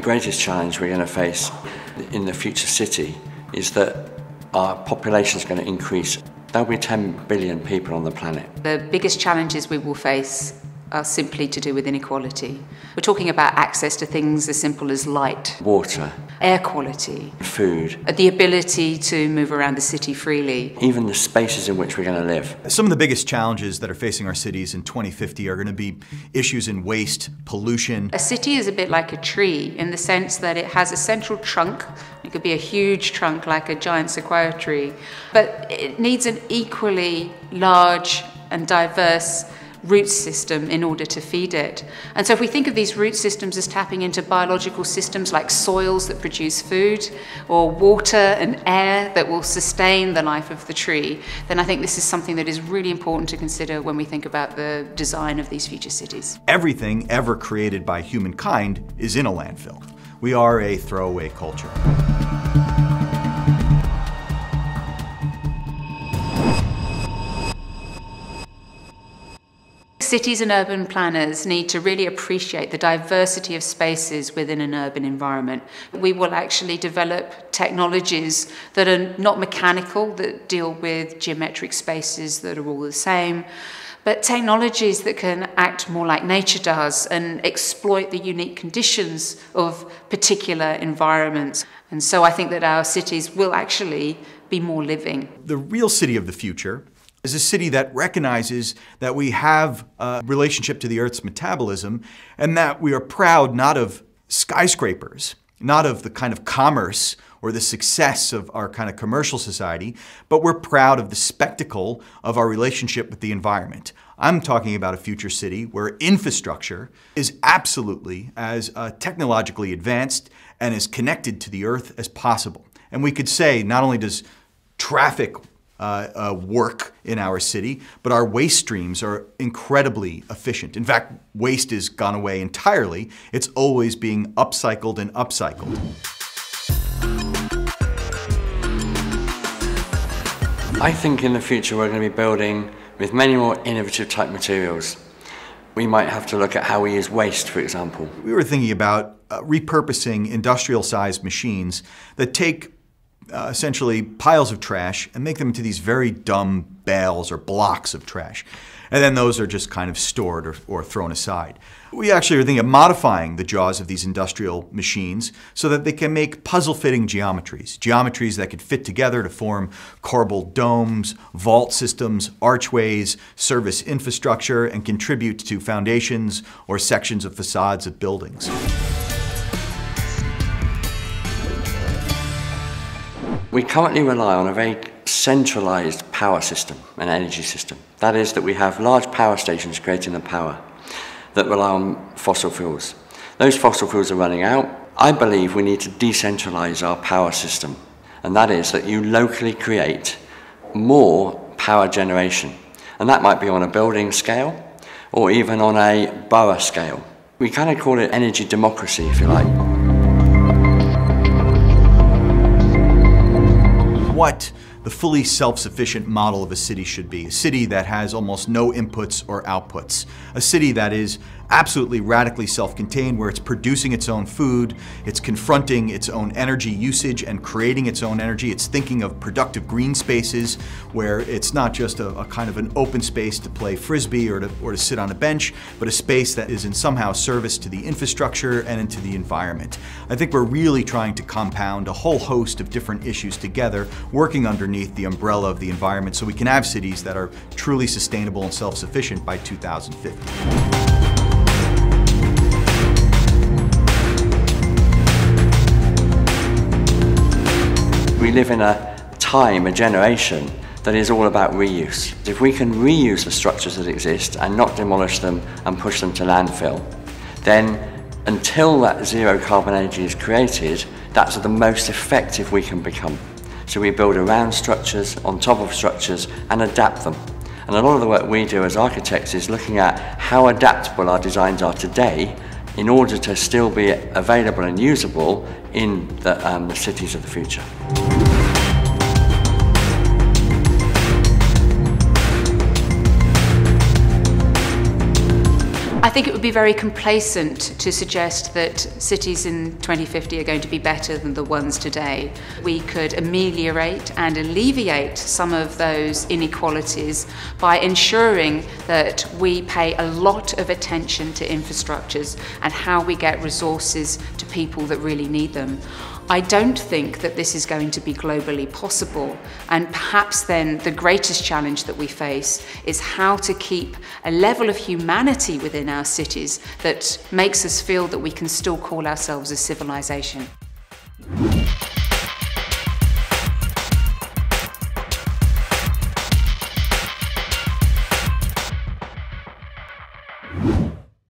greatest challenge we're going to face in the future city is that our population is going to increase. There'll be 10 billion people on the planet. The biggest challenges we will face are simply to do with inequality. We're talking about access to things as simple as light, Water, air quality, food, the ability to move around the city freely. even the spaces in which we're going to live. Some of the biggest challenges that are facing our cities in 2050 are going to be issues in waste, pollution. A city is a bit like a tree in the sense that it has a central trunk. It could be a huge trunk like a giant sequoia tree, but it needs an equally large and diverse root system in order to feed it. And so if we think of these root systems as tapping into biological systems like soils that produce food or water and air that will sustain the life of the tree, then I think this is something that is really important to consider when we think about the design of these future cities. Everything ever created by humankind is in a landfill. We are a throwaway culture. Cities and urban planners need to really appreciate the diversity of spaces within an urban environment. We will actually develop technologies that are not mechanical, that deal with geometric spaces that are all the same, but technologies that can act more like nature does and exploit the unique conditions of particular environments. And so I think that our cities will actually be more living. The real city of the future is a city that recognizes that we have a relationship to the Earth's metabolism and that we are proud not of skyscrapers, not of the kind of commerce or the success of our kind of commercial society, but we're proud of the spectacle of our relationship with the environment. I'm talking about a future city where infrastructure is absolutely as uh, technologically advanced and as connected to the Earth as possible. And we could say not only does traffic uh, uh, work in our city, but our waste streams are incredibly efficient. In fact, waste has gone away entirely. It's always being upcycled and upcycled. I think in the future we're going to be building with many more innovative type materials. We might have to look at how we use waste, for example. We were thinking about uh, repurposing industrial sized machines that take uh, essentially piles of trash and make them into these very dumb bales or blocks of trash. And then those are just kind of stored or, or thrown aside. We actually are thinking of modifying the jaws of these industrial machines so that they can make puzzle fitting geometries. Geometries that could fit together to form corbelled domes, vault systems, archways, service infrastructure, and contribute to foundations or sections of facades of buildings. We currently rely on a very centralized power system, an energy system. That is, that we have large power stations creating the power that rely on fossil fuels. Those fossil fuels are running out. I believe we need to decentralize our power system, and that is that you locally create more power generation. And that might be on a building scale or even on a borough scale. We kind of call it energy democracy, if you like. What the fully self-sufficient model of a city should be. A city that has almost no inputs or outputs. A city that is absolutely radically self-contained where it's producing its own food, it's confronting its own energy usage and creating its own energy. It's thinking of productive green spaces where it's not just a, a kind of an open space to play frisbee or to, or to sit on a bench, but a space that is in somehow service to the infrastructure and into the environment. I think we're really trying to compound a whole host of different issues together, working underneath the umbrella of the environment so we can have cities that are truly sustainable and self-sufficient by 2050. We live in a time, a generation, that is all about reuse. If we can reuse the structures that exist and not demolish them and push them to landfill, then until that zero carbon energy is created, that's the most effective we can become. So we build around structures, on top of structures, and adapt them. And a lot of the work we do as architects is looking at how adaptable our designs are today in order to still be available and usable in the, um, the cities of the future. Think it would be very complacent to suggest that cities in 2050 are going to be better than the ones today. We could ameliorate and alleviate some of those inequalities by ensuring that we pay a lot of attention to infrastructures and how we get resources to people that really need them. I don't think that this is going to be globally possible. And perhaps then the greatest challenge that we face is how to keep a level of humanity within our cities that makes us feel that we can still call ourselves a civilization.